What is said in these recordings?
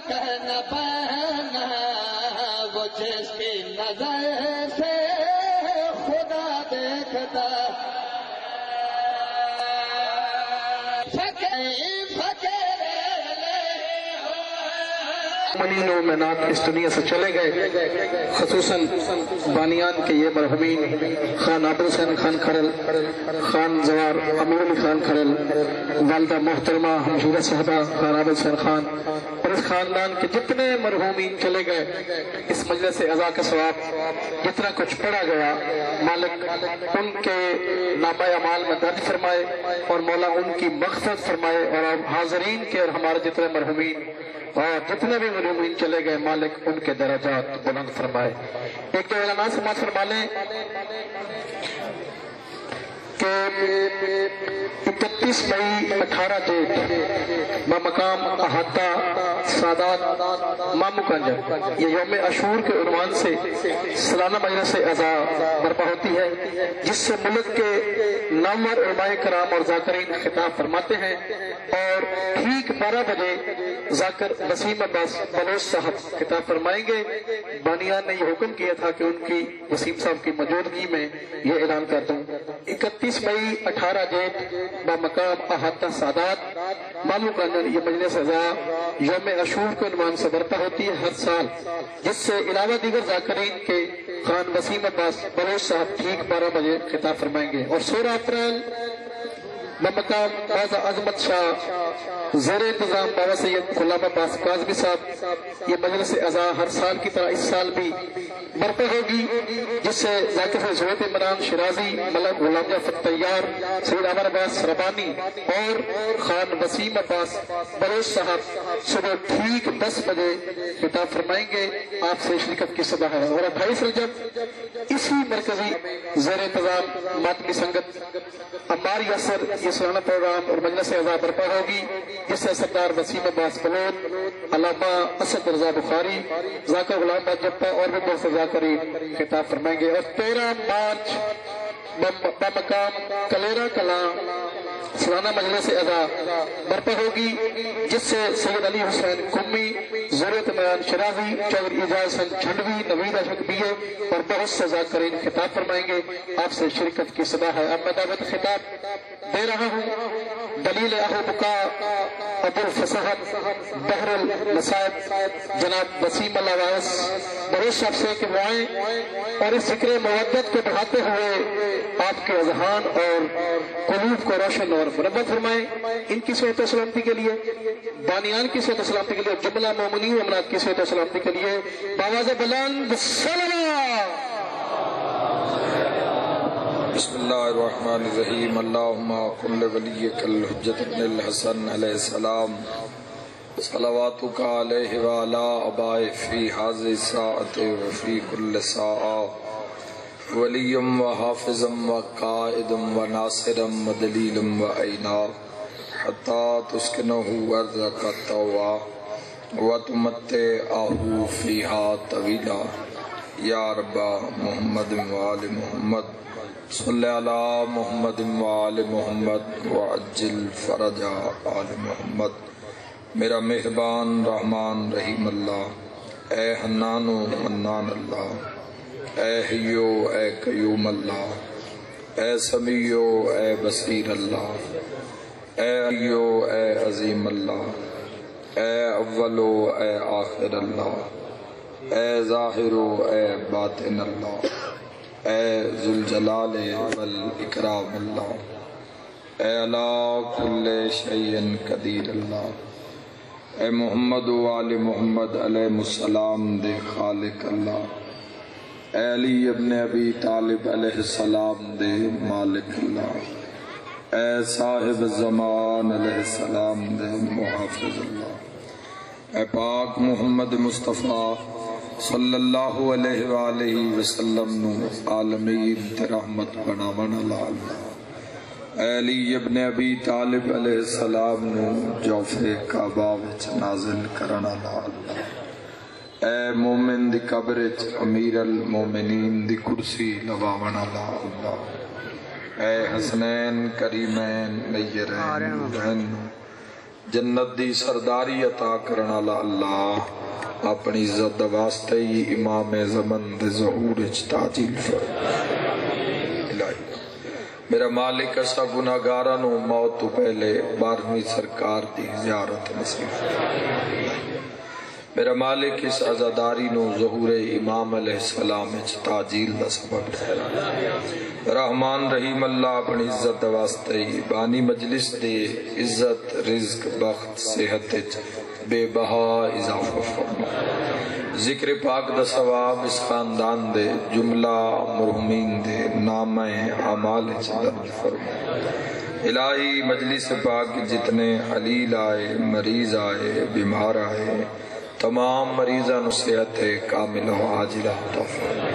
کا ممکن بنا وہ جس منین و مینات اس دنیا سے چلے گئے، خصوصاً بانیان کے یہ مرحومین خان عبد حسین خان کھڑل خان زوار امیر خان کھڑل والدہ محترمہ ہمشورہ صاحبہ خان عبد حسین خان، اور اس خاندان کے جتنے مرحومین چلے گئے، اس مجلس ازا کے ثواب جتنا کچھ پڑھا گیا، مالک ان کے نامہ اعمال میں درج فرمائے اور مولا ان کی مغفرت فرمائے اور حاضرین کے اور ہمارے جتنے مرحومین اور جتنے بھی مرحومین چلے گئے، مالک ان کے درجات بلند فرمائے۔ ایک تو علماء سماعت فرما لیں۔ کہ اکتیس مئی اٹھارہ ڈیٹ مقام احاطہ سادات مامو کنجر یہ یوم اشور کے عنوان سے سالانہ مجلس ازا برپا ہوتی ہے، جس سے ملک کے نامور علماء کرام اور ذاکرین خطاب فرماتے ہیں۔ اور ٹھیک بارہ بجے ذاکر وسیم عباس بلوچ صاحب خطاب فرمائیں گے۔ بانیان نے یہ حکم کیا تھا کہ ان کی وسیم صاحب کی موجودگی میں یہ اعلان کر دوں۔ اکتیس مئی اٹھارہ گیٹ بمقام احاطہ سادات۔ معلوم کانن یہ مجلس ازا یوم اشور کے عنوان سے برپا ہوتی ہے ہر سال، جس سے علاوہ دیگر ذاکرین کے خان وسیم عباس بلوچ صاحب ٹھیک بارہ بجے خطاب فرمائیں گے۔ اور سولہ اپریل بمقام بازا عظمت شاہ، زیر انتظام بابا سید غلام عباس قاضمی صاحب، یہ مجلس ازا ہر سال کی طرح اس سال بھی برپا ہوگی، جس سے ذاکر زہد عمران شرازی ملک غلام جعفر سید عمر عباس ربانی اور خان وسیم عباس بلوچ صاحب صبح ٹھیک دس بجے خطاب فرمائیں گے۔ آپ سے شرکت کی صدا ہے۔ اور اٹھائیس رجب اسی مرکزی زیر انتظام ماتمی سنگت عمار یاسر یہ سالانہ پروگرام اور مجلس اعضاء برپا ہوگی، جس سے سردار وسیم عباس بلوت علامہ اسد رضا بخاری، ذاکر غلام جپا اور بھی بہت سے ذاکرین خطاب فرمائیں گے۔ اور تیرہ مارچ بمقام کلیرا کلاں سالانہ مجلس ادا برپا ہوگی، جس سے سید علی حسین کمی ضرورت میان شرازی چودھری اجاز حسن چھنڈوی نوید اشک بیے اور بہت سے ذاکرین خطاب فرمائیں گے۔ آپ سے شرکت کی صدا ہے۔ اب میں دعوت خطاب دے رہا ہوں۔ دلیل اہو بکا ابو الفصحت بحر النصائب جناب وسیم اللہ وائس بہت شخص سے کہ وہ آئیں اور اس ذکر مودت کو بڑھاتے ہوئے آپ کے اذہان اور قلوب کو روشن اور مربت فرمائیں۔ ان کی صحت سلامتی کے لیے بانیان کی صحت سلامتی کے لیے جملہ مومنی و امراض کی صحت و سلامتی کے لیے باواز بلند صلوات بسم اللہ الرحمن الرحیم۔ اللہم قل ولیک الحجت ابن الحسن علیہ السلام۔ صلواتک علیہ وعلا ابائے فی حاضر ساعت وفی کل ساعہ۔ ولیم و حافظم و قائدم و ناصرم و دلیلم و عینا حتی تسکنہو ارزق التوہ و تمتے آہو فیہا طویلہ یا رب محمد و آل محمد۔ صلی علی محمد و آل محمد وعجل فرج آل محمد۔ میرا مہربان رحمان رحیم اللہ۔ اے حنان و منان اللہ۔ اے حیو، اے قیوم اللہ۔ اے سمیو اے بصیر اللہ۔ اے ایو اے عظیم اللہ۔ اے اولو اے آخر اللہ، اے ظاہر و اے باطن اللہ، اے ذوالجلال والاکرام اللہ، اے اللہ کل شیئن قدیر اللہ، اے محمد و آل محمد علیہ السلام دے خالق اللہ، اے علی ابن ابی طالب علیہ السلام دے مالک اللہ، اے صاحب زمان علیہ السلام دے محافظ اللہ۔ اے پاک محمد مصطفیٰ صلی اللہ علیہ وآلہ وسلم نو عالمین تے رحمت بناون اللہ اے علی ابن ابی طالب علیہ السلام نو جوف کعبہ وچ نازل کرن اللہ اے مومن دی قبر چ امیر المومنین دی کرسی لواون اللہ اے حسنین، کریمین نیرین بہن جنت دی سرداری عطا کرن والا اللہ اپنی عزت دا واسطے ہی امام زمن دے ظہور وچ تاجیل فرما میرا مالک اسا گناہگاراں نو موت تو پہلے بارہویں سرکار دی زیارت نصیب۔ فرما میرا مالک اس ازاداری نو ظہور امام علیہ السلام وچ تاجیل دا سبب ٹھہرا رحمان رحیم اللہ اپنی عزت واسطے بانی مجلس دے عزت، رزق، بخت، صحت وچ بے بہا اضافہ فرما ذکر پاک دا ثواب اس خاندان دے جملہ، مرحومین دے نام اعمال وچ درج فرما الہی مجلس پاک جتنے حلیل آئے، مریض آئے، بیمار آئے تمام مریضان صحت کامل و عاجلہ عطا فرما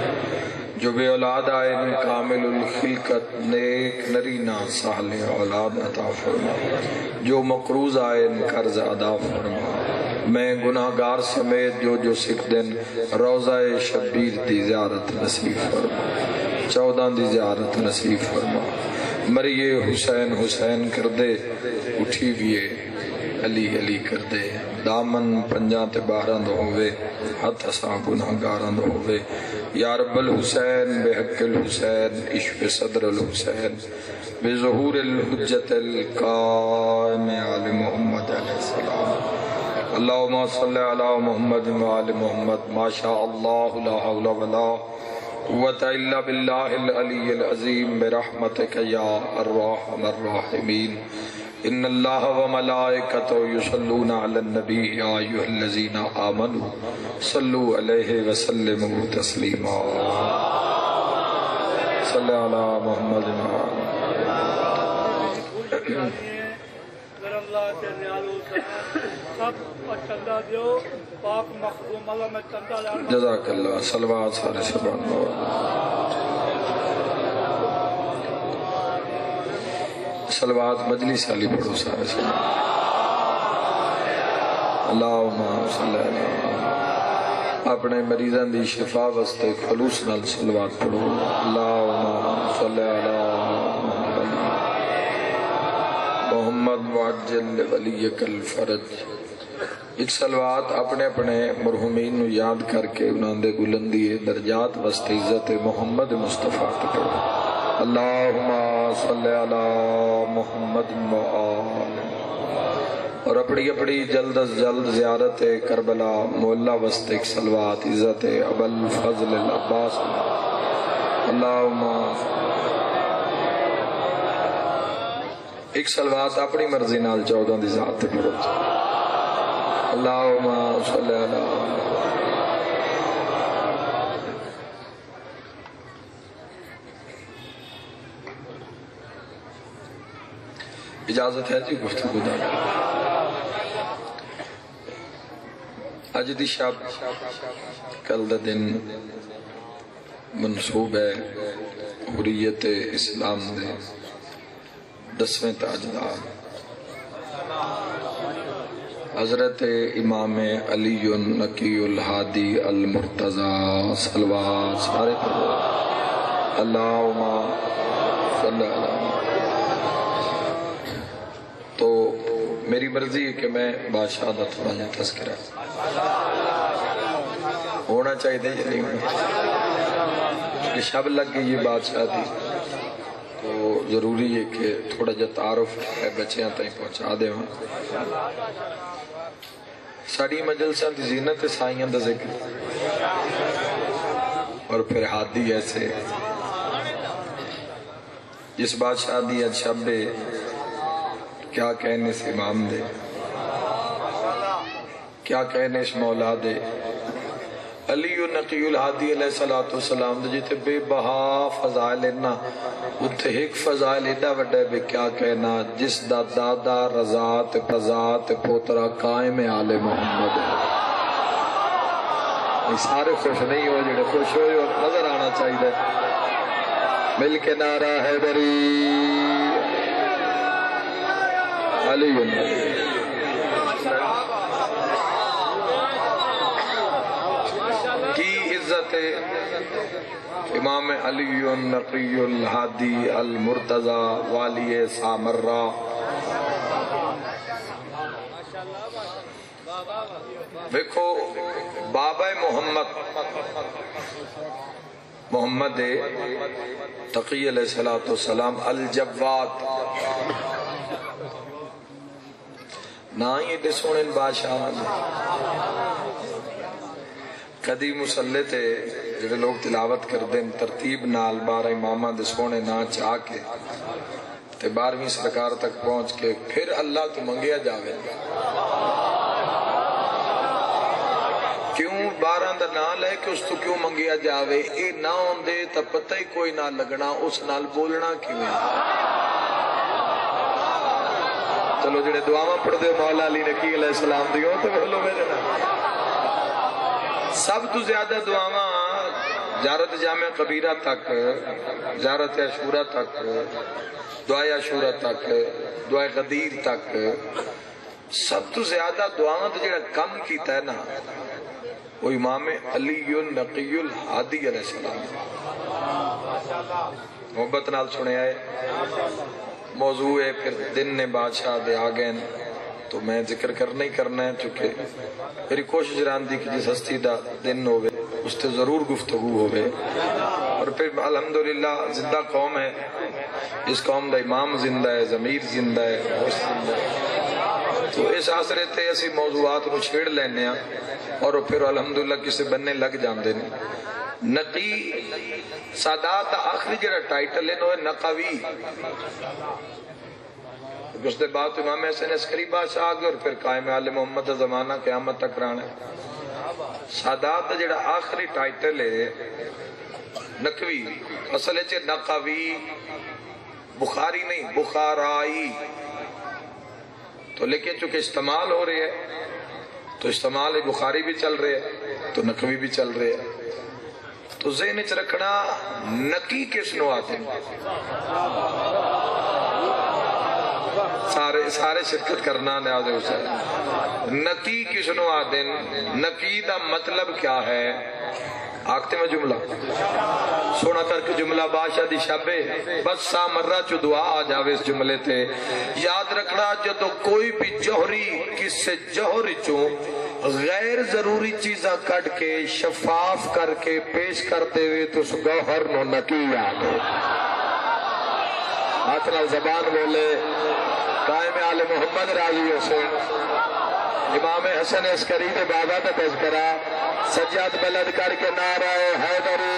جو بے اولاد آئے ان کامل الخلقت، نیک نرینا سہل اولاد عطا فرما۔ جو مقروض آئے ان قرض ادا فرما۔ میں گناہگار سمیت جو جو سکھ دن روزہ شبیر دی زیارت نصیب فرما۔ چودہ دی زیارت نصیب فرما۔ مریے حسین حسین کر دے۔ اٹھی بیے علی علی کر دے۔ دامن پنجاں تے باہراں دو ہوئے ہتھ اساں گناہگاراں دو ہوئے یا رب الحسین بے حق الحسین عشق صدر الحسین بے ظہور الحجت القائم آل محمد علیہ السلام اللہم صلی علی محمد و آل محمد ما شاء اللہ لا حول ولا قوت الا باللہ العلی العظیم برحمتک یا الرحم الراحمین ان اللہ و ملائکتو یصلون علی النبی یا ایوہ الذین آمنوا صلو علیہ وسلم تسلیما۔ صلی علی محمد جزاک اللہ، صلوات سارے سبحان سلوات مجلس علی پڑھو سارے سلام اللہم صلی اللہ اپنے مریضان دی شفا وستے خلوص نال سلوات پڑھو۔ اللہم صلی اللہ محمد۔ معجل ولیک الفرج۔ ایک سلوات اپنے اپنے مرحومین نو یاد کر کے انہاں دے بلندی درجات وستے عزت محمد مصطفیٰ پڑھو۔ اللہم صلی علی محمد و آل اور اپنی اپنی جلد از جلد زیارت کربلا مولا وسط سلوات عزت ابل فضل العباس۔ اللہم ایک سلوات اپنی مرضی نال چودہ دی ذات تے پڑھو اللہم صلی علی اجازت ہے جی گفتگو دا اج دی شب، کل دا دن منصوب ہے حریت اسلام دے دسویں تاجدار۔ حضرت امام علی نقی الحادی المرتضی سلوات سارے پڑھو۔ اللہم صلی اللہ میری مرضی ہے کہ میں بادشاہ دا تھوڑا جا تذکرہ ہونا چاہیے تھے یا نہیں ہونا کہ شب لگ گئی یہ بادشاہ دی، تو ضروری ہے کہ تھوڑا جا تعارف ہے، بچیاں تائیں پہنچا دے ہوں۔ ساڑی مجلسہ دی زینت سائیاں دا ذکر۔ اور پھر حادی ایسے۔ جس بادشاہ دی اچھا بے کیا کہنے سے امام دے؟ کیا کہنے اس مولا دے؟ علی نقی الحادی علیہ السلام دے جیتے بے بہا فضائل انا اتھے ایک فضائل ایڈا وڈے بے کیا کہنا، جس دا دادا رضات پزات پوترا قائم آل محمد یہ سارے خوش نہیں ہو جڑے خوش ہوئے اور نظر آنا چاہیے۔ مل کے نعرہ ہے بری۔ علی حضرت امام علی النقی الحادی المرتضی والی سامرہ۔ دیکھو بابا محمد محمد تقی علیہ السلام الجواد۔ نہ ہی ایڈے سونے بادشاہ کدی مسلے تے جڑے لوگ تلاوت کر دیں ترتیب نال بارہ امامہ دے سونے نہ چاہ کے تے بارہویں سرکار تک پہنچ کے پھر اللہ تو منگیا جاوے۔ کیوں بارہ دا نہ لے کہ اس تو کیوں منگیا جاوے؟ اے نہ ہوندے تا پتہ ہی کوئی نہ لگنا، اس نال بولنا کیوں ہے؟ چلو جڑے دعاواں پڑھ دے مولا علی نقی علیہ السلام دیو تو بولو میرے نال سب تو زیادہ دعاواں زیارت جامع قبیرہ تک زیارت عشورہ تک دعائے عشورہ تک دعائے غدیر تک سب تو زیادہ دعاواں تو جڑا کم کیتا ہے نا وہ امام علی النقی الحادی علیہ السلام محبت نال سنے آئے موضوع ہے پھر دن نے بادشاہ دے آگئے تو میں ذکر کرنا ہی کرنا ہے، چونکہ میری کوشش رہن دی کہ جس ہستی دا دن ہوئے، اس تے ضرور گفتگو ہوئے۔ اور پھر الحمدللہ زندہ قوم ہے۔ اس قوم دا امام زندہ ہے، ضمیر زندہ ہے ہوش زندہ ہے۔ تو اس آسرے تے ایسی موضوعات نو چھیڑ لینے ہیں اور پھر الحمدللہ کسے بننے لگ جاندے نے۔ نقی سادات آخری جڑا ٹائٹل ہے ہے نقوی۔ اس دے بعد امام حسین عسکری بادشاہ آگے اور پھر قائم عالم محمد زمانہ قیامت تک رانا ہے۔ سادات جڑا آخری ٹائٹل ہے، نقوی۔ اصل ہے نقوی۔ بخاری نہیں، بخارائی۔ تو لیکن چونکہ استعمال ہو رہے ہے، تو استعمال بخاری بھی چل رہے ہے، تو نقوی بھی چل رہے ہے۔ تو ذہن چ رکھنا نقی کس نو آتے سارے سارے شرکت کرنا نیاز حسین نقی کس نو آتے ہیں نقی دا مطلب کیا ہے؟ آگتے میں جملہ۔ سونا کر کے جملہ بادشاہ دی شابے۔ بس سا مرہ چو دعا آ جاوے اس جملے تے۔ یاد رکھنا جدو کوئی بھی جوہری کس سے جوہری چون غیر ضروری چیزاں کٹ کے شفاف کر کے پیش کرتے ہوئے تو اس گوہر نو نکی یاد ہو۔ ہاتھ نال زبان بولے، قائم آل محمد راضی حسین امام حسن اسکری دے بابا کا تذکرہ، سجاد بلد کر کے نعرہ حیدری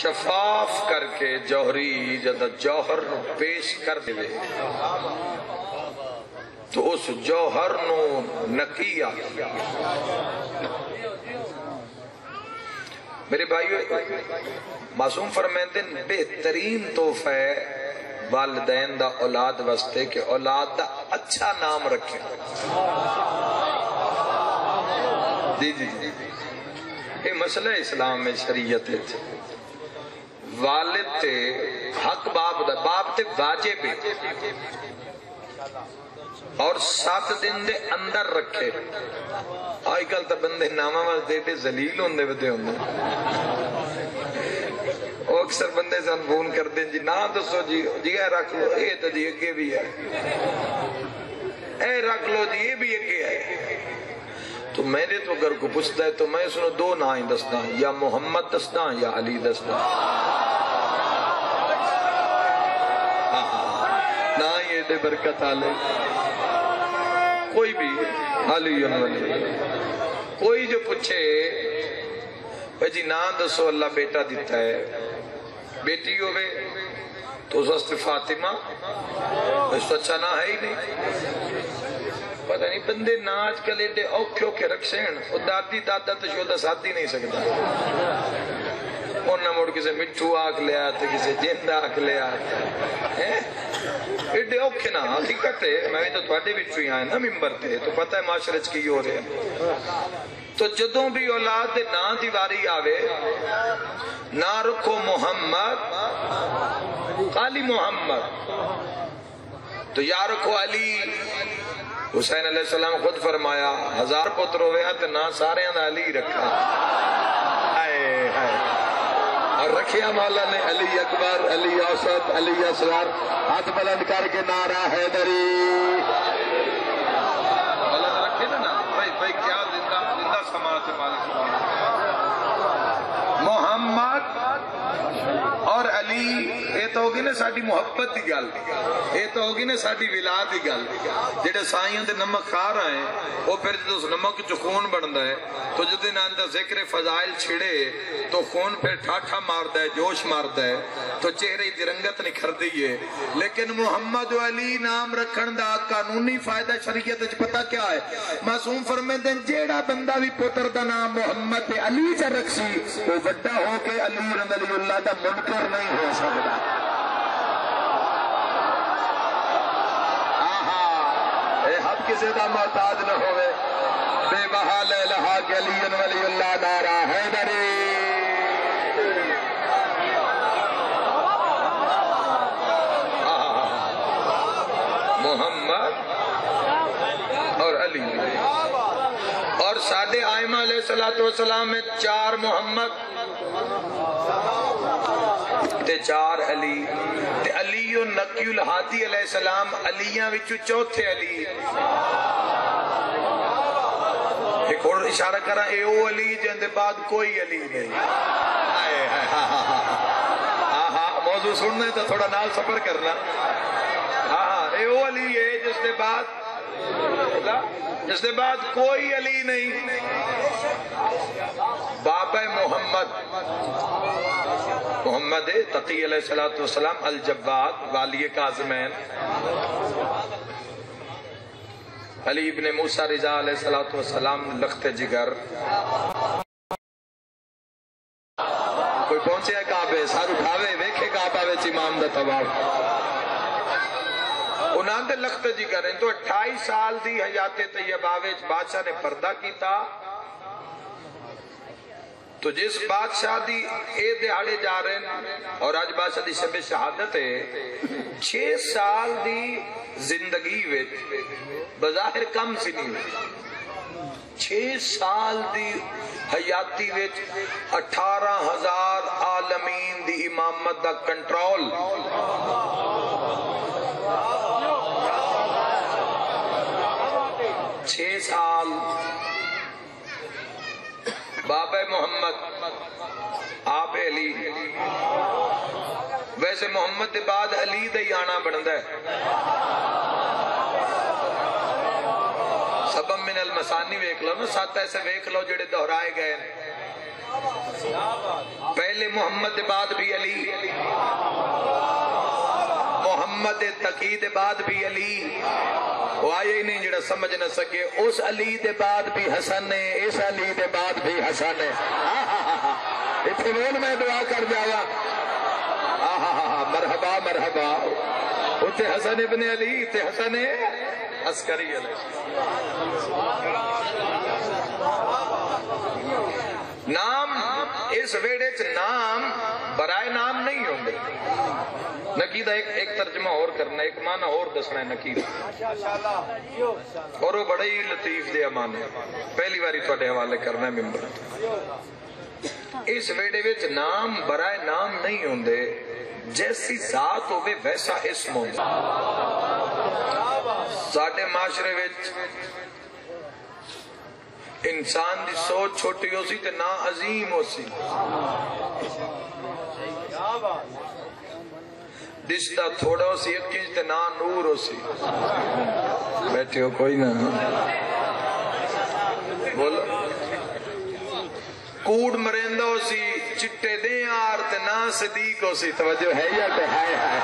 شفاف کر کے جوہری جد جوہر نو پیش کر دے تو اس جوہر نو نکیا میرے بھائیو، معصوم فرمیندن بہترین تحفہ ہے والدین دا اولاد وستے کہ اولاد دا اچھا نام رکھے جی جی جی۔ یہ مسئلہ اسلام میں شریعت ہے۔ والد تے حق باپ دا باپ تے واجب ہے۔ اور سات دن دے اندر رکھے۔ آئی کل تا بندے نامہ واز دے دے زلیل ہوندے بدے ہوندے او اکثر بندے سان فون کر دیں جی نا دسو جی جی اے رکھ لو، اے تو جی اگے بھی ہے۔ اے رکھ لو جی یہ بھی اگے ہے۔ تو میں نے تو اگر کو پوچھتا ہے تو میں سنو دو نا ہی دستا یا محمد دستا یا علی دستا نا یہ دے برکت آلے۔ کوئی بھی علی ولی کوئی جو پوچھے، بھائی جی نا دسو، اللہ بیٹا دیتا ہے۔ بیٹی ہوئے تو اس فاطمہ، اس تو اچھا نہ ہے ہی نہیں۔ پتہ نہیں بندے نا آج کل ایڈے اوکھے اوکھے رکھ سین وہ دادی، دادا تو شودہ ساتھ ہی نہیں سکتا۔ انہیں مڑ کسے مٹھو آکھ لیا تو کسے جند آکھ لیا۔ ہیں؟ ایڈے اوکھے نا حقیقت ہے میں تو تھوڑے بچوں ہی آئے نا ممبر تے تو پتہ ہے معاشرے چ کی ہو رہے ہیں تو جدوں بھی اولاد دے نا دی واری آوے نہ رکھو محمد خالی محمد تو یا رکھو علی حسین علیہ السلام خود فرمایا ہزار پتر ہوئے ہیں تو نہ سارے ہیں علی رکھا اور رکھیا مولا نے علی اکبر، علی اوسط، علی اصغر، ہاتھ بلند کر کے نعرہ حیدری۔ بلند رکھے نا؟ بھائی بھائی، کیا زندہ زندہ سماعت ہے مالک سبحانہ محمد اور علی، یہ تو ہوگی نا ساڈی محبت دی گل۔ یہ تو ہوگی نا ساڈی ولا دی گل۔ جڑے سائیاں دے نمک کھا رہے ہیں، وہ پھر جدو نمک چ خون بنتا ہے، تو جدو انہاں دا ذکر فضائل چھڑے، تو خون پھر ٹھاٹھا ماردا ہے، جوش ماردا ہے، تو چہرے دی رنگت نکھردی ہے۔ لیکن محمد و علی نام رکھن دا قانونی فائدہ شریعت وچ پتہ کیا ہے؟ معصوم فرمیندے ہیں، جیڑا بندہ بھی پتر دا نام محمد تے علی چ رکھی وہ بڑا ہو کے علی امیر رضی اللہ دا منکر نہیں ہو سکتا۔ آہا، اے حد کسی دا محتاج نہ ہوئے۔ بے بحال الہا کے علی ولی اللہ نعرہ حیدری محمد اور علی۔ اور سادے آئمہ علیہ السلام میں چار محمد۔ تے چار علی تے علی و نقی الحادی علیہ السلام علیاں وچو چوتھے علی ایک اور اشارہ کرا اے او علی جن دے بعد کوئی علی نہیں آئے ہائے ہاں ہاں ہاں ہاں موضوع سننا ہے تو تھوڑا نال سفر کرنا ہاں ہاں اے او علی ہے جس دے بعد جس دے بعد کوئی علی نہیں۔ بابا محمد۔ محمد تقی علیہ السلام الجباد والی کاظمین۔ علی ابن موسیٰ رضا علیہ السلام لخت جگر۔ کوئی پہنچے ہے کعبے؟ سار اٹھاوے، ویکھے کعبہ وچ امام دا طواف۔ انہاں دے لخت جی جگر ہیں۔ تو اٹھائی سال دی حیات طیبہ وچ بادشاہ نے پردہ کیتا۔ تو جس بادشاہ دی اے دہاڑے جا رہے ہیں اور آج بادشاہ دی شب شہادت ہے چھ سال دی زندگی وچ بظاہر کم سی نہیں چھ سال دی حیاتی وچ اٹھارہ ہزار عالمین دی امامت دا کنٹرول۔ چھ سال۔ بابا محمد، آپ علی۔ ویسے محمد دے بعد علی دے ہی آنا بندا ہے۔ سبب من المسانی ویکھ لو نا، سات ایسے ویکھ لو جڑے دہرائے گئے پہلے محمد دے بعد بھی علی۔ محمد تقی دے بعد بھی علی۔ وہ آئے ہی نہیں جڑا سمجھ نہ سکے۔ اس علی دے بعد بھی حسن ہے اس علی دے بعد بھی حسن ہے اتنے بول میں دعا کر جایا مرحبا مرحبا۔ اتنے حسن ابن علی تے حسن عسکری علیہ نام، اس ویڑے چ نام برائے نام نہیں ہوندے نقیدہ ایک ایک ترجمہ اور کرنا ایک معنی اور دسنا ہے نقیدہ۔ اور وہ بڑے ہی لطیف دے امان ہے پہلی باری تھوڑے حوالے کرنا ہے ممبر۔ اس ویڑے وچ نام، برائے نام نہیں ہوندے۔ جیسی ذات ہوئے ویسا اسم ہوندے ساڈے معاشرے وچ انسان دی سوچ چھوٹی ہو سی تے نا عظیم ہو سی کیا بات دشتہ تھوڑا ہو سی ایک چیز تے نا نور ہو سی بیٹھے ہو، کوئی نہ۔ بولو۔ کوڑ مرندہ ہو سی چٹے دیں آر تے نا صدیق ہو سی توجہ ہے یا تے ہائے ہائے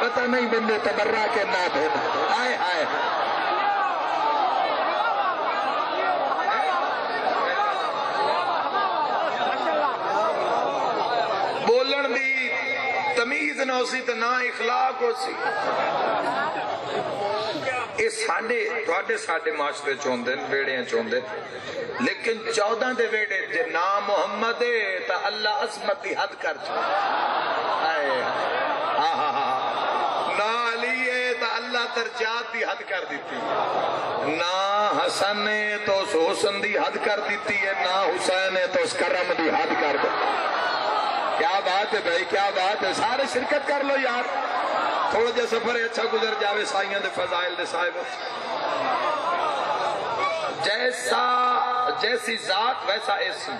پتہ نہیں، بندے تبرہ کے نہ دینا ہائے ہائے تمیز نہ ہو سی تو نہ اخلاق ہو سی۔ یہ ساڈے، تواڈے ساڈے معاشرے چ ہوندے نے چ ہوندے لیکن چودہ دے ویڑے جے نام محمد ہے، تا اللہ عظمت دی حد کر چھوڑ ہائے آہا نا علی ہے، تا اللہ درجات دی حد کر دیتی۔ نا حسن ہے، تو اس حسن دی حد کر دیتی ہے نا حسین ہے، تو اس کرم دی حد کر دیتی۔ کیا بات ہے بھائی، کیا بات ہے؟ سارے شرکت کر لو یار۔ تھوڑا جا سفر اچھا گزر جاوے سائیاں دے فضائل دے صاحب۔ جیسا، جیسی ذات، ویسا اسم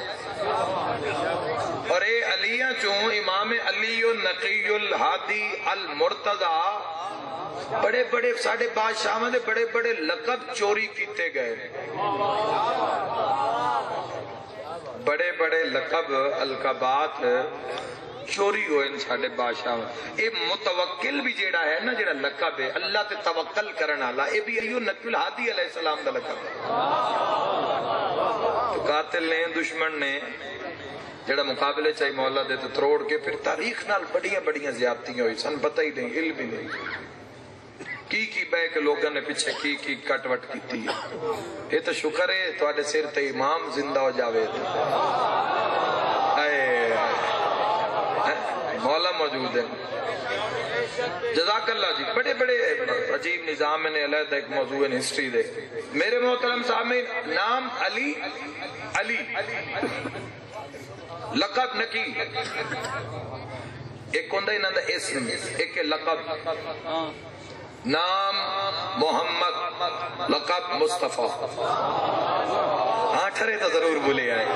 اور اے علیہ چوں، امام علی النقی الہادی المرتضی، بڑے بڑے ساڑھے بادشاہ دے بڑے بڑے لقب چوری کیتے گئے۔ بڑے بڑے لقب القبات چوری ہوئے ان ساڑھے بادشاہ۔ اے متوکل بھی جیڑا ہے نا، جیڑا لقب ہے، اللہ تے توکل کرنا اللہ اے بھی ایو نقی الہادی علیہ السلام دا لقب ہے۔ تو قاتل نے، دشمن نے جڑا مقابلے چاہی مولا دے تو تروڑ کے پھر تاریخ نال بڑیاں بڑیاں زیادتیاں ہوئی سن، پتہ ہی نہیں، علم ہی نہیں۔ کی کی بے کے لوگوں نے پیچھے کی کی کٹ وٹ کیتی ہے؟ یہ تو شکر ہے، تواڈے سر تے امام زندہ ہو جاوے تے۔ مولا موجود ہے۔ جزاک اللہ جی بڑے بڑے عجیب نظام نے علیحدہ ایک موضوع ہے، ہسٹری دے۔ میرے محترم سامعین نام علی علی۔ لقب نکی۔ ایک ہوندا انہاں دا اسم ایک ہے لقب۔ نام محمد، لقب مصطفیٰ۔ ہاں ٹھرے تو ضرور بھولے آئے۔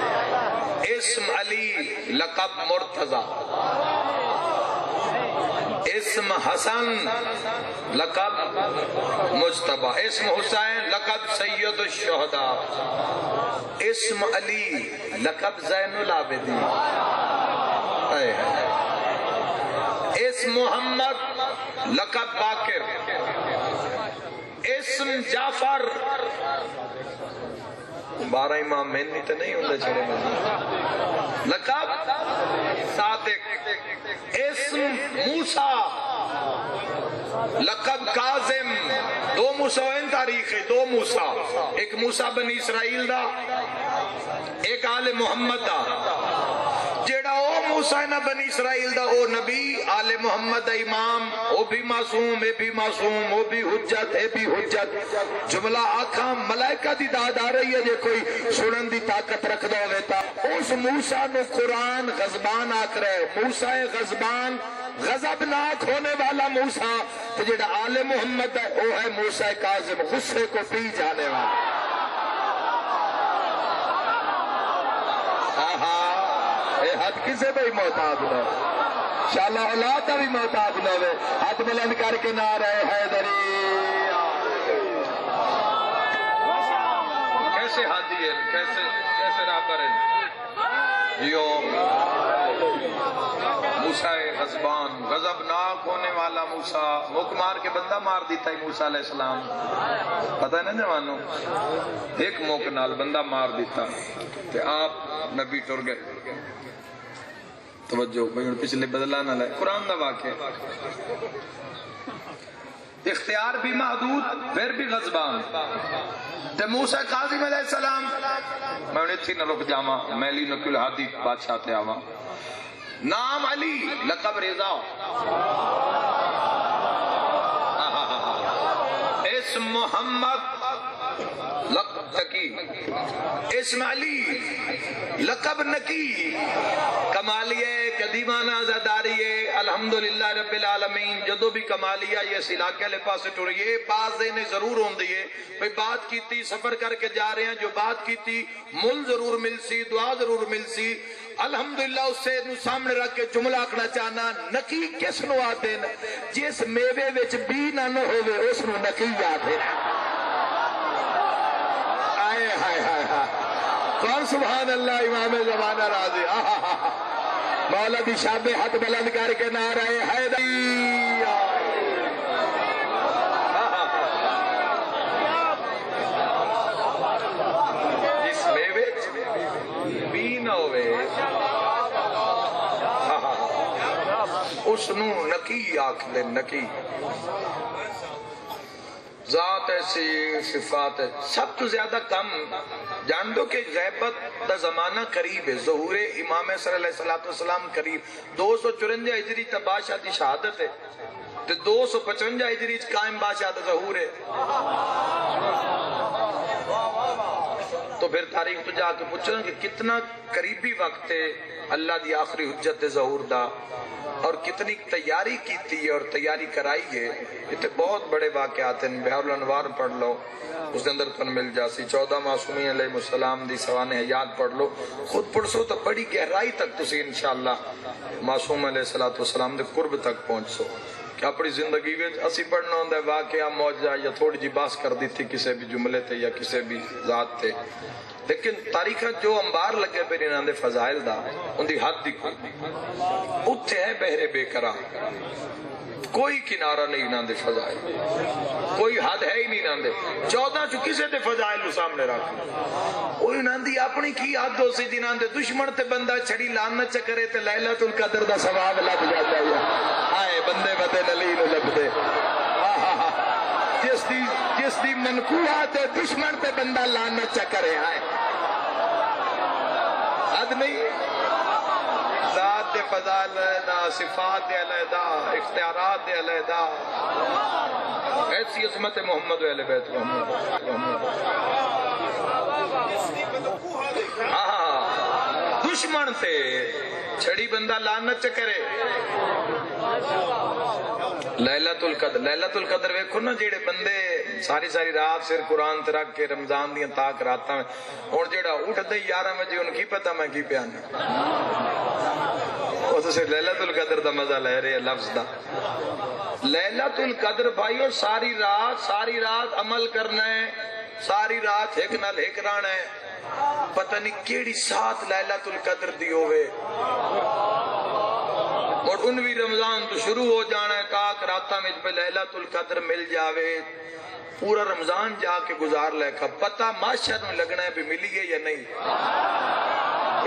اسم علی، لقب مرتضی۔ اسم حسن، لقب مجتبہ اسم حسین، لقب سید الشہداء۔ اسم علی، لقب زین العابدین۔ اسم محمد، لقب باکر۔ اسم جعفر. بارہ امام مہنی تو نہیں ہوندے چھڑے میں لقب صادق. اسم موسیٰ. لقب کاظم. دو موسیٰ ہیں، تاریخ ہے، دو موسیٰ. ایک موسیٰ بنی اسرائیل دا، ایک آل محمد دا. جیڑا او موسیٰ نہ بنی اسرائیل دا او نبی، آل محمد دا امام، او بھی معصوم، اے بھی معصوم، او بھی حجت، اے بھی حجت۔ جملہ آکھاں، ملائکہ دی داد آ رہی ہے، جے کوئی سنن دی طاقت رکھ دو ویتا اس موسیٰ نو قرآن غزبان آکھ رہے موسیٰ غزبان غضبناک ہونے والا موسیٰ تو جیڑا آل محمد ہے او ہے، موسیٰ کاظم، غصے کو پی جانے والا۔ آہا اے حد کسے بھی محتاج نہ شاءاللہ اولاد کا بھی محتاج نہ ہوئے ہاتھ بلند کر کے نہ رہے حیدری کیسے ہاتھی ہے؟ کیسے کیسے رابر ہے؟ جیو۔ موسیٰ غزبان غزبناک ہونے والا موسیٰ۔ مک مار کے بندہ مار دیتا ہے موسیٰ علیہ السلام۔ پتہ ہے نا جوانوں۔ ایک موک نال بندہ مار دیتا۔ کہ آپ نبی ٹر گئے۔ توجہ، بھائی پچھلے بدلا نہ لائے۔ قرآن دا واقع اختیار بھی محدود، پھر بھی غزبان تے موسیٰ قاظم علیہ السلام، میں انہیں تھی نہ رک جاما میلی نکل حادی بادشاہ تے آوا نام علی، لقب رضا۔ اسم محمد لقب لقب نکی کمالیے قدیمانہ زداریے الحمدللہ رب العالمین، جدو بھی کمالیا یہ اس علاقے لے پاس ٹوریے باز دینے ضرور ہوں دیئے بھئی بات کیتی، سفر کر کے جا رہے ہیں۔ جو بات کیتی، مل ضرور مل سی دعا ضرور مل سی الحمدللہ، اس سے نو سامنے رکھ کے جملہ اکنا چاہنا نکی کس نو آتے ہیں؟ جس میوے وچ بی نہ نہ ہوئے اس نو نکی آتے ہیں۔ آئے ہائے ہائے ہائے۔ کون سبحان اللہ، امام زمانہ راضی۔ مولا دی شاب حد بلند کر کے نہ رہے حیدری جس میوے بی نہ ہوئے۔ اس نو نکی آکھ دے نکی ذات ایسی صفات ہے۔ سب تو زیادہ کم۔ جان دو کہ غیبت دا زمانہ قریب ہے، ظہور امام صلی اللہ علیہ وسلم قریب۔ دو سو چورنجا ہجری تا بادشاہ دی شہادت ہے۔ تے دو سو پچونجا ہجری قائم بادشاہ دا ظہور ہے۔ تو پھر تاریخ تو جا کے پوچھنا کہ کتنا قریبی وقت ہے اللہ دی آخری حجت ظہور دا۔ اور کتنی تیاری کیتی ہے اور تیاری کرائی ہے یہ تو بہت بڑے واقعات ہیں۔ بہار الانوار پڑھ لو، اس کے اندر تن مل جاسی۔ چودہ معصومی علیہ السلام دی سوان حیات پڑھ لو۔ خود پڑھ سو تو بڑی گہرائی تک تسی انشاءاللہ معصوم علیہ السلام دے قرب تک پہنچ سو کہ اپنی زندگی میں اسی پڑھنا ہوں ہے، واقعہ، موجہ یا تھوڑی جی باس کر دی تھی کسے بھی جملے تھے یا کسے بھی ذات تھے لیکن تاریخ جو انبار لگے پہ انہوں نے فضائل دا، ان دی حد دی کوئی۔ اتھے ہے بہرے بے کرا۔ کوئی کنارہ نہیں انہوں دے فضائل۔ کوئی حد ہے ہی نہیں انہوں دے۔ چودہ چو کسے دے فضائل نو سامنے رکھ۔ وہ انہوں دی اپنی کی حد ہو سی جنہوں دے دشمن تے بندہ چھڑی لانت چکرے تے لیلت القدر دا ثواب لب جاتا ہے۔ آئے بندے بدے نلی نو لب دے۔ اس دی منکوہات دشمن تے بندہ لانت چکرے ہے۔ حد نہیں۔ ذات دے فضائل علیحدہ، صفات دے علیحدہ، اختیارات دے علیحدہ۔ ایسی عظمت محمد و اہل بیت محمد۔ ہاں۔, ہاں۔ دشمن تے چھڑی بندہ لانت چکرے لیلت القدر لیلت القدر ویکھو نا جیڑے بندے ساری ساری رات سر قرآن تے رکھ کے رمضان دیاں تاک راتا میں اور جیڑا اٹھ دے یارہ بجے ان کی پتہ میں کی پیانا وہ تو صرف لیلت القدر دا مزہ لے رہے لفظ دا لیلت القدر بھائیو ساری رات ساری رات عمل کرنا ہے ساری رات ایک نال ایک رانا ہے پتہ نہیں کیڑی ساتھ لیلت القدر دی ہوئے اور ان بھی رمضان تو شروع ہو جانا ہے کاک راتا میں پہ لیلت القدر مل جاوے، پورا رمضان جا کے گزار لے کا پتہ معاشر میں لگنا ہے بھی ملی ہے یا نہیں۔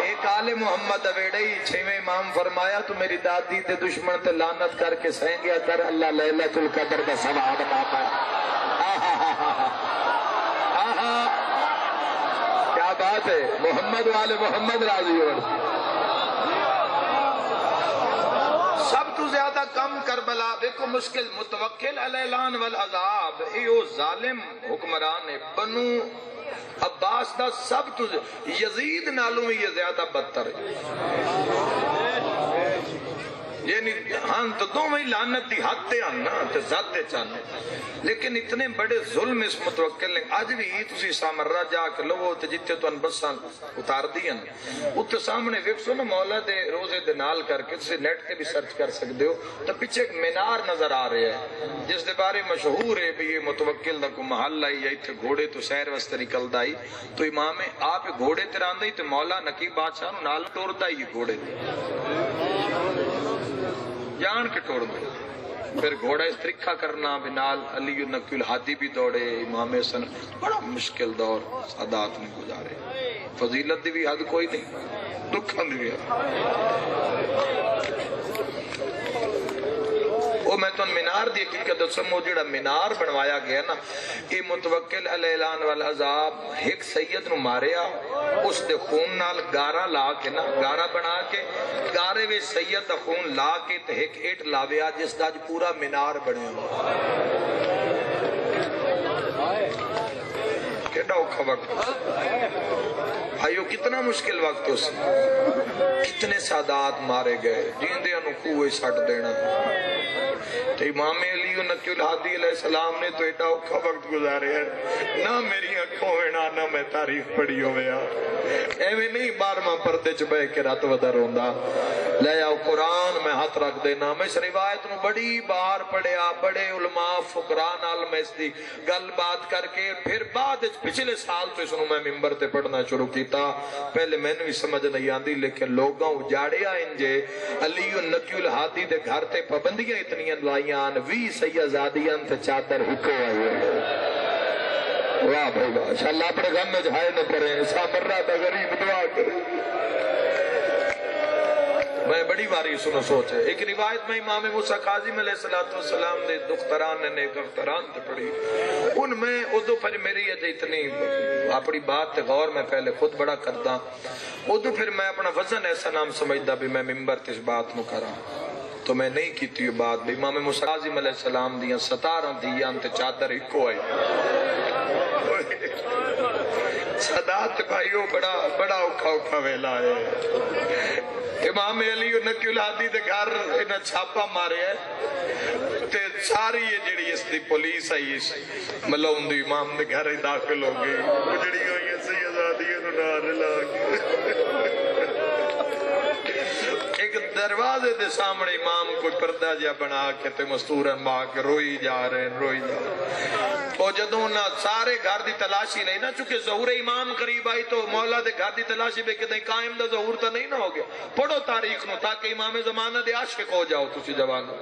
ایک آل محمد اویڑی چھویں امام فرمایا، تو میری دادی تے دشمن تے لانت کر کے سہیں گیا کر، اللہ لیلت القدر دا سواب باتا کیا بات محمد والے محمد راضی ہو۔ سب تو زیادہ کم کربلا، دیکھو مشکل، متوکل الیلان والعذاب۔ ایو ظالم حکمران بنو عباس دا سب تو یزید نالوں یہ زیادہ بدتر ہے۔ یعنی ہاں تو دو میں لانت دی حد تے آنا تے ذات تے چاہنے لیکن اتنے بڑے ظلم اس متوکل نے، آج بھی تسی سامرہ جا کے لوگو تے جتے تو انبسان اتار دی دیا اتنے سامنے ویکسو نا مولا دے روزے دے نال کر کے، تسی نیٹ کے بھی سرچ کر سکتے ہو۔ تو پیچھے ایک مینار نظر آ رہے ہیں جس دے بارے مشہور ہے بھی یہ متوکل دا کو محل آئی یا اتنے گھوڑے تو سیر وستے نکل دائی تو امام آپ گھوڑے تیران دائی تو مولا نقیب بادشاہ نال ٹور دائی گھوڑے تے۔ جان کے ٹوڑ دے پھر گھوڑا استرکھا کرنا بنال علی نقی الحادی بھی دوڑے، امام حسن بڑا مشکل دور سادات نے گزارے۔ فضیلت دی بھی حد کوئی نہیں، دکھاں دی بھی وہ میں تو مینار دی حقیقت دسم وہ جڑا مینار بنوایا گیا نا یہ متوکل الیلان والعذاب ایک سید نو ماریا، اس دے خون نال گارا لا کے نا، گارا بنا کے، گارے وے سید دا خون لا کے تے ایک ایٹ لاویا، جس دا اج پورا مینار بنے ہو کیڑا اوکھا وقت۔ بھائیو، کتنا مشکل وقت اس۔ کتنے سادات مارے گئے جیندے انو کوئے سٹ دینا۔ تو امام علی و نقی الحادی علیہ السلام نے تو ایڈا اوکھا وقت گزارے ہیں۔ نہ میری اکھوں ہوئے نہ میں تاریخ پڑھی ہوئے ہاں۔ ایویں نہیں بارماں پردے چ بہ کے رات ودا روندا۔ لے آؤ قرآن، میں ہاتھ رکھ دینا۔ میں اس روایت نو بڑی بار پڑھیا، بڑے علماء، فقراء نال میں اس دی گل بات کر کے پھر بعد پچھلے سال تو اس نو میں ممبر تے پڑھنا شروع کیتا۔ پہلے میں نے بھی سمجھ نہیں آندی، لیکن لوگاں اجاڑیا انجے۔ علی النقی الحادی دے گھر تے پابندیاں اتنی لائیاں وی سیازادیاں تے چادر ہکو آئے۔ واہ بھائی واہ انشاءاللہ اپنے غم میں جہائے نہ کریں سامر رہا تھا غریب، دعا کریں میں بڑی باری سنو سوچ ہے ایک روایت میں امام موسیٰ قاظم علیہ السلام دے دختران نے نیک دختران تے پڑھی۔ ان میں ادو پھر میری یہ اتنی اپنی بات تے غور میں پہلے خود بڑا کردا ادو پھر میں اپنا وزن ایسا نام سمجھدا بھی میں ممبر تے اس بات نو کراں۔ تو میں نہیں کیتی یہ بات بھی۔ امام موسیٰ قاظم علیہ السلام دیاں ستاروں دیاں تے چادر ایکو آئی صدات بھائیو، بڑا بڑا اوکھا اوکھا ویلا ہے۔ امام علی نکی الہادی دے گھر انہاں چھاپا مارے ہے۔ تے ساری یہ جڑی اس دی پولیس آئی اس ملون دی امام دے گھر ہی داخل ہو گئی۔ جڑی ہوئی ہے سیدادی انہوں نار لاغ ایک دروازے دے سامنے امام کوئی پردہ جا بنا کے تے مستورن ماں کے روئی جا رہے ہیں، روئی جا رہے ہیں۔ تو جدوں نہ سارے گھر دی تلاشی نہیں نا، چونکہ ظہور امام قریب آئی تو مولا دے گھر دی تلاشی بے کدیں قائم دا ظہور تا نہیں نہ ہو گیا۔ پڑھو تاریخ نو تاکہ امام زمانہ دے عاشق ہو جاؤ تسی جوانو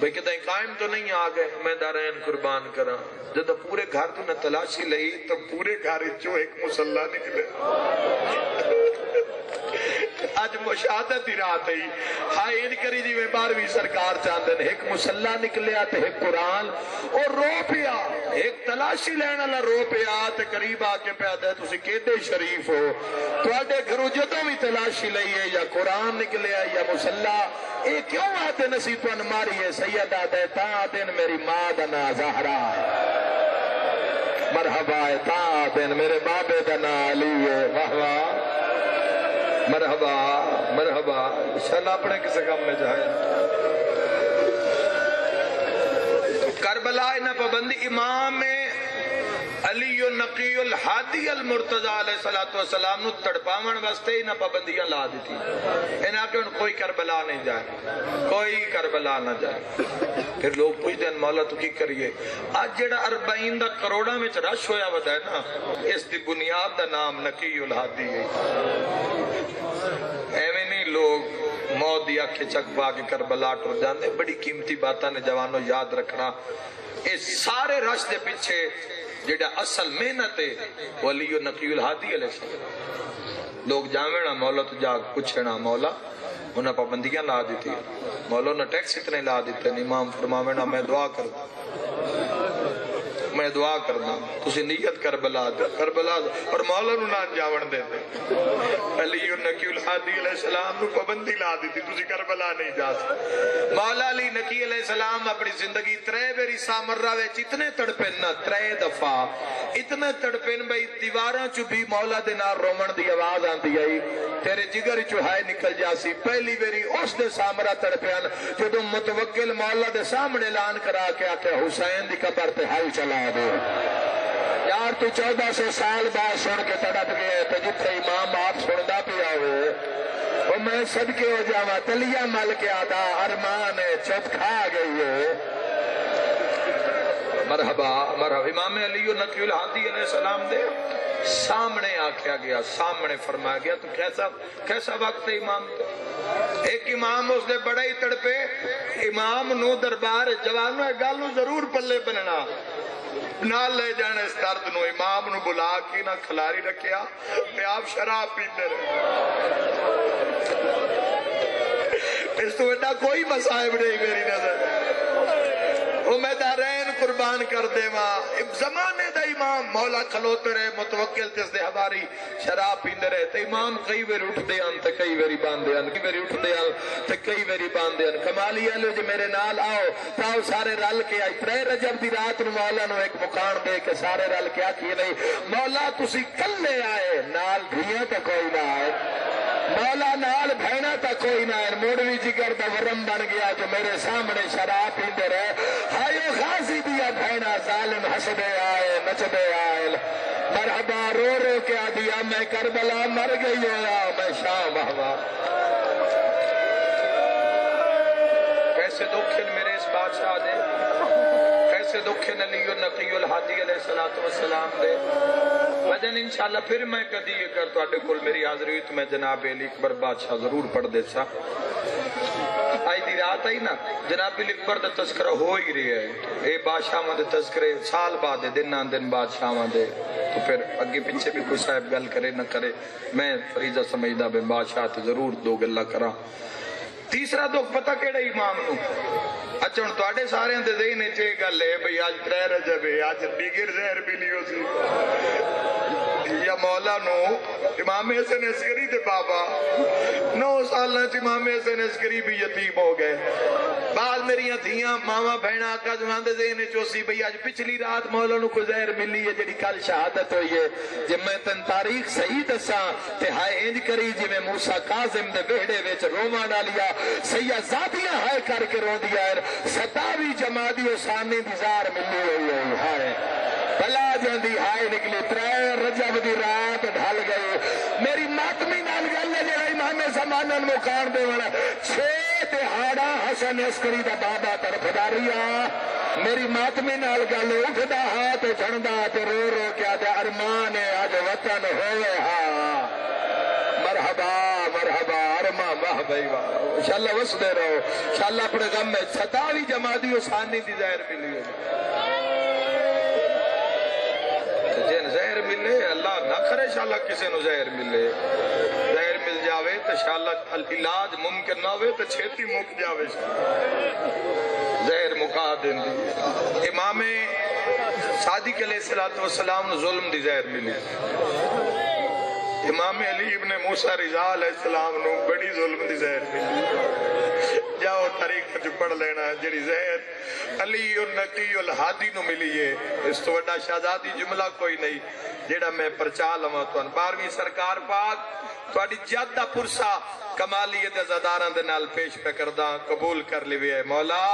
بے کدیں قائم تو نہیں آ گئے، میں دارین قربان کرا جد پورے گھر تو نہ تلاشی لئی تو پورے گھر چو ایک مسلح نکلے۔ اج مشاہدت ہی رات ہی ہائی ان کری جی میں باروی سرکار چاندن، ایک مسلح نکلیا تے ایک قرآن، اور رو پیا۔ ایک تلاشی لینا لا رو پیا تے قریب آکے پیا دے تسی کہتے شریف ہو۔ تو آڈے گھرو جدوں بھی تلاشی لئیے یا قرآن نکلیا یا مسلح، اے کیوں آتے نصیبن ماری ہے؟ سیدہ دے تا دن میری ماں دنا زہرا مرحبا ہے، تا دن میرے بابے دنا علی ہے۔ واہ واہ۔ مرحبا مرحبا۔ انشاءاللہ اپنے کسے کام میں جائے کربلا نہ پابندی امام علی نقی الحادی المرتضی علیہ السلام نو تڑپاون واسطے ہی پابندیاں لا دیتی انہاں کہ ان کوئی کربلا نہیں جائے۔ کوئی کربلا نہ جائے۔ پھر لوگ پوچھتے ہیں مولا تو کی کریے؟ آج جڑا اربعین دا کروڑا میں رش ہویا ودا ہے نا، اس دی بنیاد دا نام نقی الحادی ہے۔ ایویں نہیں لوگ موت دی اکھے چک پا کے کربلا ٹر جاندے، بڑی قیمتی باتاں نے جوانوں یاد رکھنا۔ اس سارے رش دے پیچھے جڑا اصل محنت ہے، ولی نقی الحادی علیہ السلام۔ لوگ جاوینا مولا تو جا پوچھنا مولا انہیں پابندیاں لا دیتی۔ مولا نے ٹیکس اتنے لا دیتے امام فرماوینا میں دعا کر میں دعا کرنا۔ تسی نیت کربلا دے کربلا دے۔ اور مولا نو نہ جاون دے دے۔ علی نکی الحادی علیہ السلام نو پابندی لا دیتی، تسی کربلا نہیں جا سکتے۔ مولا علی نکی علیہ السلام اپنی زندگی ترے بیری سامرہ ویچ اتنے تڑپن نہ، ترے دفعہ اتنے تڑپن بھئی دیواراں چو بھی مولا دے نار رومن دی آواز آن دی آئی۔ تیرے جگر چو ہائے نکل جاسی پہلی بیری اس دے سامرہ تڑپن جدو متوکل مولا دے سامنے لان کرا کے آکے حسین دی قبر تے حل چلا۔ دے جی۔ یار تو چودہ سو سال بعد سن کے تڑپ گئے تو جتھے امام آپ سندا پیا ہوئے وہ میں صدقے ہو جاوا تلیا مل کے آدھا ارمان چپ کھا گئی ہے۔ مرحبا مرحبا، امام علی نقی الحادی علیہ السلام دے سامنے آکھیا گیا، سامنے فرمایا گیا، تو کیسا کیسا وقت ہے امام؟ تے ایک امام اس نے بڑا ہی تڑپے، امام نو دربار جوانو ہے گالو ضرور پلے بننا۔ نہ لے جانے اس درد نو، امام نو بلا کے نہ کھلاری رکھیا تے آپ شراب پیتے رہے۔ اس تو بیٹا کوئی مسائب نہیں میری نظر۔ وہ میں دارین قربان کر دے ماں۔ زمانے دا امام مولا کھلوتے رہے، متوکل تس دے ہماری شراب پیندے رہے۔ تے امام کئی ویر اٹھ دے آن تے کئی ویری باندے آن کئی ویری اٹھ دے آن تے کئی ویری باندے آن کمالی آلو جو میرے نال آؤ، تاؤ سارے رل کے آئی۔ ترے رجب دی رات نو مولا نو ایک مکان دے کے سارے رل کے آکھیے نہیں، مولا تسی کلے آئے، نال دھیے تو کوئی نہ آئے۔ مولا نال بہنا تا کوئی نہ موڑوی جگر دا ورم بن گیا جو میرے سامنے شراب پیندے رہے۔ ہائیو غازی دیا بہنا ظالم ہسدے آئے، نچدے آئے۔ مرحبا، رو رو کے آدیا میں کربلا مر گئی ہویا میں شام ہوا کیسے دکھن میرے اس بادشاہ دے؟ مرشد اکھے نلی و نقی و الحادی علیہ السلام دے۔ وجن انشاءاللہ پھر میں کدی یہ کر تو آٹے کل میری حاضر ہوئی تو میں جناب علی اکبر بادشاہ ضرور پڑھ دے سا آئی دی رات آئی نا، جناب علی اکبر دے تذکرہ ہو ہی رہی ہے۔ اے بادشاہ ماں دے تذکرے سال بعد دن نہ دن بادشاہ ماں دے۔ تو پھر اگے پچھے بھی کوئی صاحب گل کرے نہ کرے، میں فریضہ سمجھدہ بے بادشاہ تے ضرور دو گلہ کرا تیسرا دکھ پتہ کیڑے امام نو؟ اچھا ہوں تے سارے دے دہی نے چ گل ہے بھائی اج تر رجب ہے، اج دیگر زہر بھی نہیں ہو سی یا مولا نو، امام حسن عسکری دے بابا۔ نو سال نہ امام حسن عسکری بھی یتیب ہو گئے۔ بعد میری دھیاں ماما بہن آقا جوان دے زینے چوسی بھئی آج پچھلی رات مولا نو گزر ملی ہے، جڑی کال شہادت ہوئی ہے۔ جے میں تن تاریخ سعید سا تہائے ہائے انج کری جی میں موسیٰ قازم دے ویڑے ویچ روواں والیا سیہ ذاتیاں ہائے کر کے رو دیا ہے ستاوی جمادی و سامنی دیزار ملی ہوئی ہے، ہائے۔ بلا جاندی آئے نکلی ترائے رجب دی رات گئے میری ماتمی نال گل جڑا امام زمانہ مکان دے حسن دا بابا طرف داریا میری ماتمی نال اٹھدا تے رو رو کیا تے ارمان ہے اج وطن ہوئے ہاں مرحبا مرحبا، ارما واہ بھائی واہ انشاءاللہ وسدے رہو۔ انشاءاللہ اپنے غم میں 27 جمادی اسانی دی ظاہر ملی ہے جن زہر ملے، اللہ نہ کرے شالا کسے نو زہر ملے۔ زہر مل جاوے تو شالا علاج ممکن نہ ہوئے تو چھتی مک جاوے۔ زہر مکا دین دی امام صادق علیہ السلام ظلم دی زہر ملے امام علی ابن موسیٰ رضا علیہ السلام نو بڑی ظلم دی زہر ملے پڑھ لینا ہے، جڑی زہد علی النقی الحادی نو ملیے اس تو وڈا شہزادی جملہ کوئی نہیں، جڑا میں پرچا لواں تو بارویں سرکار پاک، تہاڈی جد دا پرسا کمالیت زداراں دے نال پیش پہ کردا قبول کر لیوے ہے مولا۔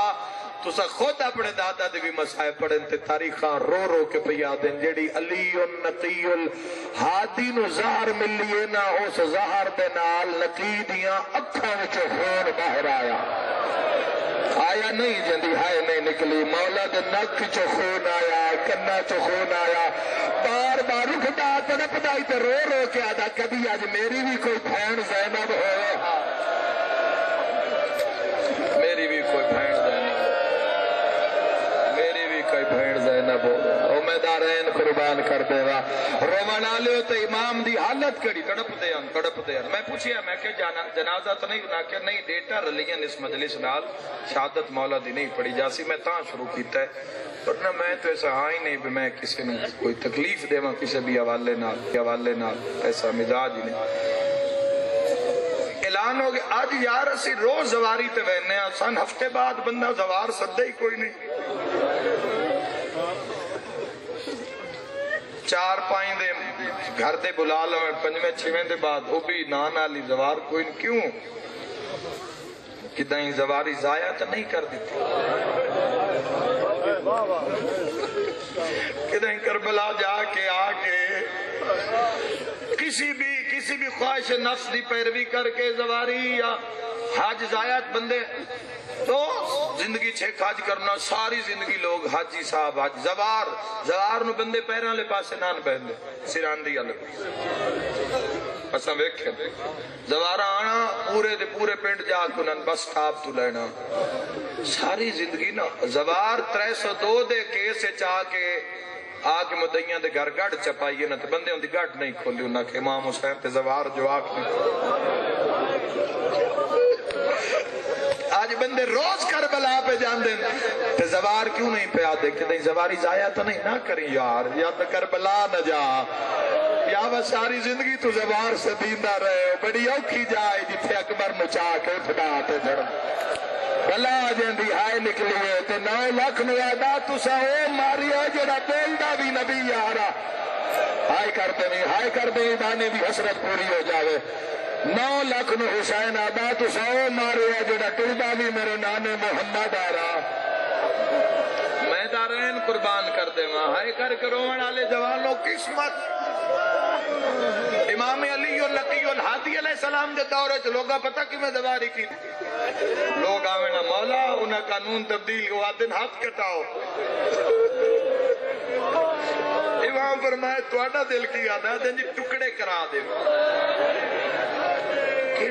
تسا خود اپنے دادا دے بھی مسائے پڑھن تے تاریخاں رو رو کے پہ یادن جیڑی علی النقی الحادی نو زہر ملیے نہ اس زہر دے نال نقی دیاں اکھاں وچ خون باہر آیا۔ گل نہیں جی ہائے نہیں نکلی۔ مولا دے نک چو خون آیا، کنا چو خون آیا۔ بار بار اٹھتا تڑپتا تو رو رو کے آتا کبھی اج میری بھی کوئی بہن زینب ہو۔ میری بھی کوئی بہن زینب میری بھی کوئی بھین زینب ہو۔ میں دارین قربان کر دے والے تو امام دی حالت کری تڑپ دے ہم تڑپ دے ہم میں پوچھیا میں کہ جنازہ تو نہیں نہ کہ نہیں ڈیٹا رلیاں اس مجلس نال شہادت مولا دی نہیں پڑی جاسی میں تاں شروع کیتا ہے ورنہ میں تو ایسا ہاں ہی نہیں بھی میں کسی نے کوئی تکلیف دے دیواں کسی بھی حوالے نال کی حوالے نال ایسا مزاج ہی نہیں اعلان ہو گیا اج یار اسی روز زواری تے وینے آسان ہفتے بعد بندہ زوار سدے ہی کوئی نہیں چار پائیں دے گھر دے بلا لو پنجویں چھویں دے بعد او بھی نانا لی زوار کوئی کیوں کداں زواری ضائع تو نہیں کر دیتی کداں کربلا جا کے آ کے کسی بھی کسی بھی خواہش نفس دی پیروی کر کے زواری یا حج ضائع بندے تو زندگی چھیک حاج کرنا، ساری زندگی لوگ حاجی صاحب حاج زوار زوار نو بندے پیران لے پاسے نان پہن دے سران دیا لے اساں ویکھیں زوارا آنا، پورے دے پورے پنڈ جا کنن بس ٹاپ تو لینا۔ ساری زندگی نا، زوار ترے سو دو دے کیسے چاہ کے، آ کے مدیاں دے گھر گڑ چپائیے نا تے بندے ان دی گڑ نہیں کھولی، انہاں کہ امام حسین تے زوار جو آکھ نہیں کھولی آج بندے روز کربلا پہ جاندے تے زوار کیوں نہیں پہ آدے کہ دیں زواری زائیہ تو نہیں نہ کریں یار۔ یا تو کربلا نہ جا۔ یا وہ ساری زندگی تو زوار سے دیندہ رہے۔ بڑی اوکھی جائے جتے اکبر مچا کے اٹھنا آتے جڑا۔ بلا جن دی ہائے نکلیے تے نو لکھ نو ادا سا او ماریا جڑا بولدا بھی نبی یارا۔ ہائے کر دے، ہائے کر دے دانے بھی حسرت پوری ہو جاوے۔ نو لکھ نو حسین آبا تو سو مارے جڑا ٹردا بھی میرے نانے محمد آ رہا۔ میں دارین قربان کر دے ماں ہائے کر کے رومن والے جوانوں قسمت۔ امام علی النقی الحادی علیہ السلام دے دور وچ لوگا پتا کی میں دواری کی؟ لوگ آویں نا، مولا انہا قانون تبدیل کو آدن ہاتھ کٹاؤ۔ امام فرمائے تواڈا دل کی آدھا دن جی ٹکڑے کرا دے ماں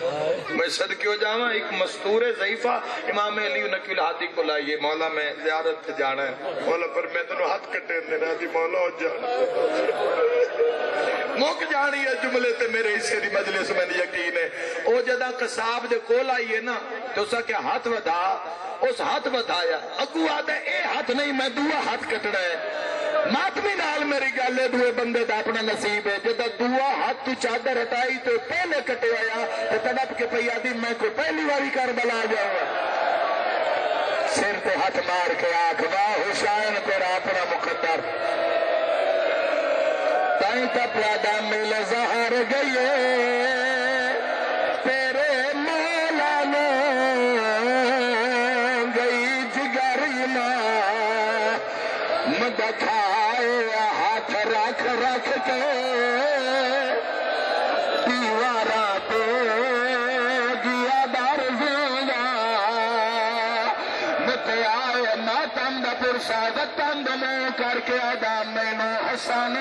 میں صدقے ہو جاواں، ایک مستور ضعیفہ امام علی نقی الحادی کو لائیے مولا میں زیارت تے جانا ہے۔ مولا پر میں تنو ہاتھ کٹے دینا دی جی، مولا ہو جانا مک جانی ہے جملے تے میرے حصے دی مجلس میں یقین ہے۔ او جدا قصاب دے کول آئیے نا، تو اسا کیا ہاتھ ودا، اس ہاتھ بتایا اگو آدھے اے ہاتھ نہیں، میں دعا ہاتھ کٹنا ہے۔ ماتمی نال میری گل ہے دوے بندے دا اپنا نصیب ہے۔ جدا دعا ہاتھ تو چادر ہٹائی تو پہلے کٹے آیا، تو تڑپ کے پئی آدھی میں کو پہلی واری کر بلا جاؤں۔ سر تے ہاتھ مار کے آنکھ، واہ، حسین تیرا اپنا مقدر۔ تائیں تا پیادا مل زہر گئیے۔ دا